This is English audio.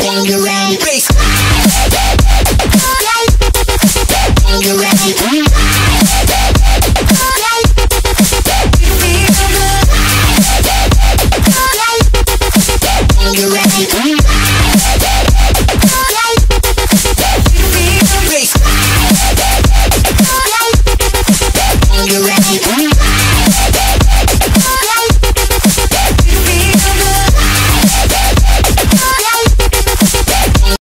When you're